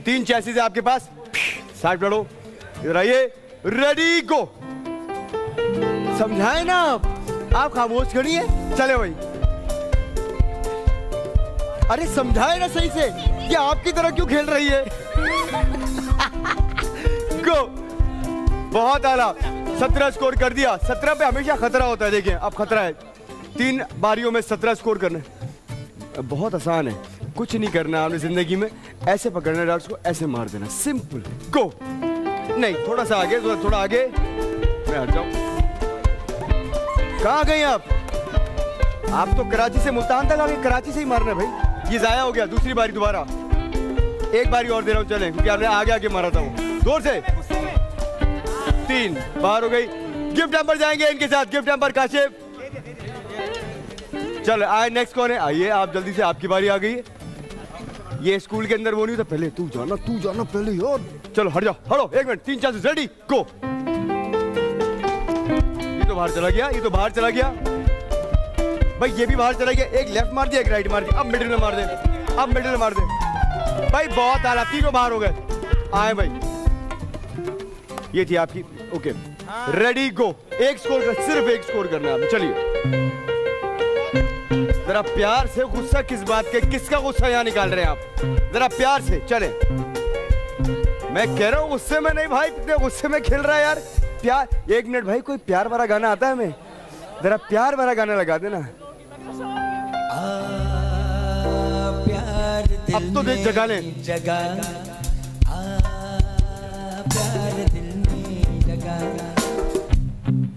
तीन चैसीज है आपके पास। साइड लड़ो। इधर आइए। रेडी गो समझाए ना आप। आप खामोश खड़ी है? चले भाई। अरे, समझाए ना सही से। ये आपकी तरह क्यों खेल रही है? गो बहुत आला। सत्रह स्कोर कर दिया। सत्रह पे हमेशा खतरा होता है, देखिए। अब खतरा है। तीन बारियों में सत्रह स्कोर करने। बहुत आसान है। कुछ नहीं करना आपने ज़िंदगी में। ऐसे पकड़ना डार्ट्स को ऐसे मार देना। सिंपल। गो नहीं थोड़ा सा आगे थोड़ा, थोड़ा आगे। मैं हट जाऊँ। कहाँ गई आप? आप तो कराची से मुल्तान तक आ गए। कराची से ही मारना भाई। ये जाया हो गया दूसरी बारी दोबारा। एक बारी और दे रहा हूँ चले क्योंकि आपने आगे आगे मारा था वो। ज़ोर से। तीन बाहर हो गई। गिफ्ट नंबर जाएँगे इनके साथ। Gift number Kashif. चलो आए नेक्स्ट कौन है? आइए आप जल्दी से आपकी बारी आ गई। है ये स्कूल के अंदर वो नहीं था पहले तू जाना तू जाना पहले और चलो हट जाओ। हटो एक मिनट तीन चार रेडी गो ये तो बाहर चला गया ये तो बाहर चला गया। भाई ये भी बाहर चला गया। एक लेफ़्ट मार दिया एक राइट मार दिया। अब मिडिल में मार दे अब मिडिल में मार दे। भाई बहुत आला तीनों बाहर हो गए। आए भाई। ये थी आपकी ओके रेडी गो एक स्कोर कर सिर्फ़ एक स्कोर करना है। चलिए। जरा प्यार से गुस्सा किस बात के, किसका गुस्सा यहाँ निकाल रहे हैं आप? जरा प्यार से, चले। मैं कह रहा हूँ, गुस्से में नहीं भाई, इतने गुस्से में खेल रहा है यार। प्यार, एक मिनट भाई, कोई प्यार भरा गाना आता है हमें? जरा प्यार भरा गाना लगा देना। अब तो देख जगा ले।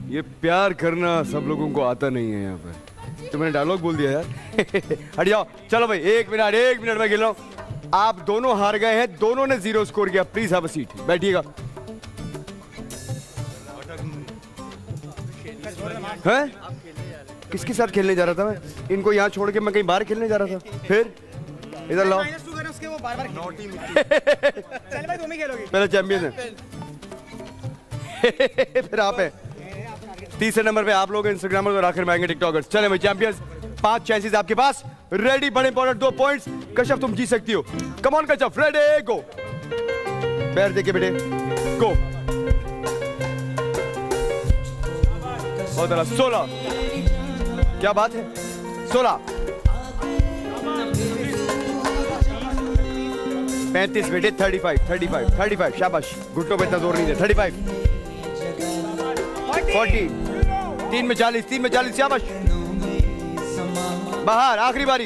ये प्यार करना सब लोगों को आता नहीं है यहाँ पर। तो मैंने डायलॉग बोल दिया यार। हट जाओ। चलो भाई एक मिनट एक मिनट में खेल रहा हूँ। आप दोनों हार गए हैं दोनों ने ज़ीरो स्कोर किया। प्लीज़ हैव अ सीट बैठिएगा। हैं? किसके साथ खेलने जा रहा था मैं? इनको यहाँ छोड़ के मैं कहीं बाहर खेलने जा रहा था। फिर? इधर लाओ। माइनस टू कर उसके वो बार बार चल भाई तुम ही खेलोगे। पहले चैंपियन है। फिर आप है। तीसरे नंबर पे आप लोग इंस्टाग्रामर और आखिर में आएँगे टिकटॉकर्स चले भाई चैंपियंस पाँच चांसेस आपके पास। रेडी बड़े इंपॉर्टेंट दो पॉइंट्स कश्यप, तुम जीत सकती हो। Come on Kashyap ready go पैर देके बेटे गो बहुत सोलह। क्या बात है? सोलह। पैंतीस बेटे thirty five thirty five thirty five शाबाश। घुटनों पे इतना ज़ोर नहीं दे। Thirty five forty. तीन में चालीस, तीन में चालीस, शाबाश। बाहर, आखिरी बारी।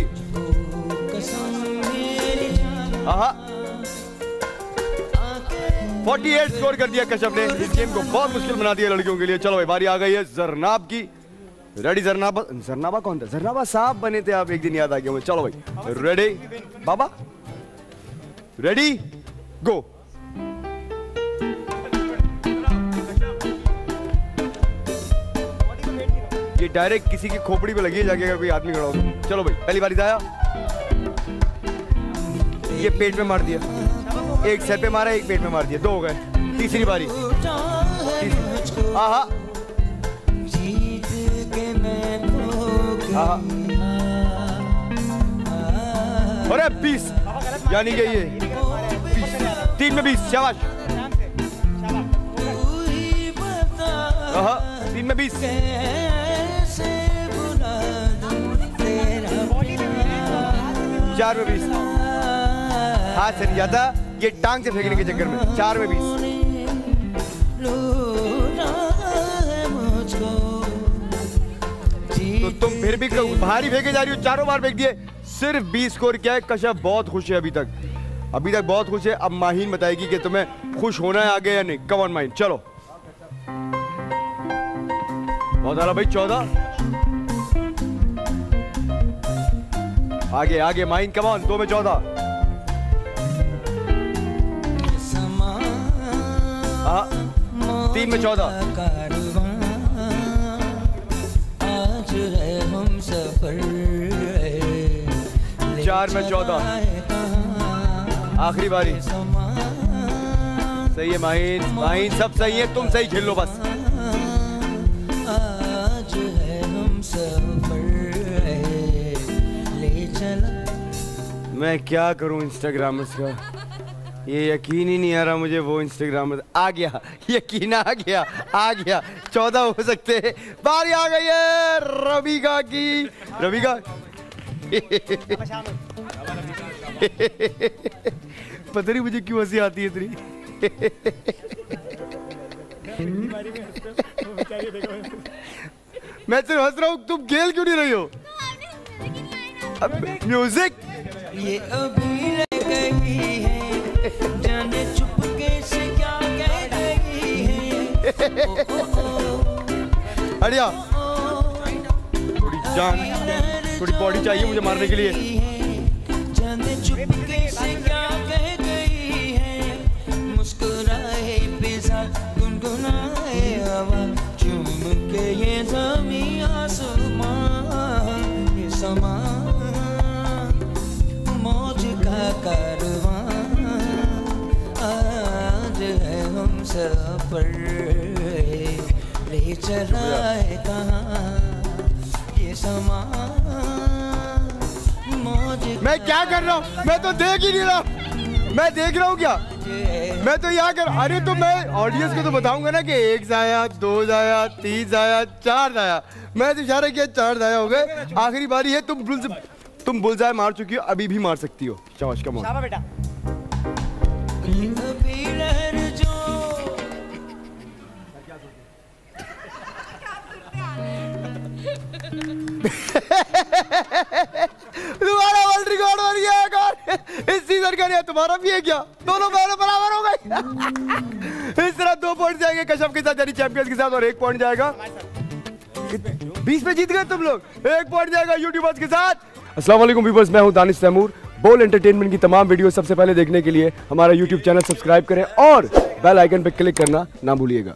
फोर्टी एट स्कोर कर दिया कश्यप ने। इस गेम को बहुत मुश्किल बना दिया लड़कियों के लिए। चलो भाई, बारी आ गई है जरनाब की। रेडी जरनाबा? जरनाबा कौन था? जरनाबा साहब बने थे, आप एक दिन याद आ मुझे चलो भाई रेडी बाबा? रेडी गो ये डायरेक्ट किसी की खोपड़ी पे लगी है जाके कोई आदमी खड़ा हो तो। चलो भाई, पहली बारी आया। ये पेट में मार दिया। एक सर पे मारा, एक पेट में मार दिया। दो हो गए। तीसरी बारी। तीसरी- हाँ हाँ जीत के मैं खो हाँ अरे, बीस। यानी कि ये तीन में बीस। शाबाश। तीन में बीस। चार में बीस। हाथ से नहीं जाता ये टांग से फेंकने के चक्कर में। चार में बीस। तो तुम फिर भी भारी फेंके जा रही हो? चारों बार फेंक दिए। सिर्फ़ बीस स्कोर क्या है। कश्यप बहुत खुश है अभी तक। अभी तक बहुत खुश है। अब माहीन बताएगी कि तुम्हें खुश होना है आगे या नहीं। कम ऑन चलो। बहुत भाई, चौदह। आगे आगे माइन कम ऑन दो में चौदह। हाँ तीन में चौदह। चार में चौदह। आखिरी बारी। सही है माहीन माहीन सब सही है तुम सही खेल लो बस। मैं क्या करूँ इंस्टाग्रामर्स का ये यकीन ही नहीं आ रहा मुझे वो इंस्टाग्राम आ गया यकीन आ गया आ गया। चौदह हो सकते हैं। बारी आ गई है रविका की रविका पता नहीं मुझे क्यों हँसी आती है इतनी। मैं सिर्फ़ हंस रहा हूँ तुम खेल क्यों नहीं रही हो? अब म्यूज़िक ये अभी रह गई है। जाने चुपके से क्या कह गई है। हटिया थोड़ी जान थोड़ी बॉडी चाहिए मुझे मारने के लिए। जाने चुपके से क्या कह गई है। मुस्कुराए बिजा गुनगुनाए हवा चूम के ये जमी सफ़र ले चला है कहाँ ये समा मैं क्या कर रहा हूँ? मैं तो देख ही नहीं रहा। मैं देख रहा हूँ क्या? मैं तो यहाँ कर अरे तो मैं ऑडियंस को तो बताऊँगा ना कि एक जाया दो जाया तीन जाया चार जाया। मैं तो इशारा किया चार जाया हो गए। आखिरी बारी है तुम बुल तुम बुलजाए मार चुकी हो अभी भी मार सकती हो। शाबाश कम शाबा बेटा। तुम्हारा वर्ल्ड रिकॉर्ड बन गया एक और इस सीज़न का नहीं, तुम्हारा भी है क्या? दोनों बराबर हो गए इस तरह दो पॉइंट जाएँगे कश्यप के साथ, यानी चैंपियंस के साथ, और एक पॉइंट जाएगा। बीस में जीत गए तुम लोग। एक पॉइंट जाएगा यूट्यूबर्स के साथ। अस्सलाम वालेकुम व्यूअर्स मैं हूँ दानिश तैमूर। बोल एंटरटेनमेंट की तमाम वीडियो सबसे पहले देखने के लिए हमारा यूट्यूब चैनल सब्सक्राइब करें और बेल आइकन पर क्लिक करना ना भूलिएगा।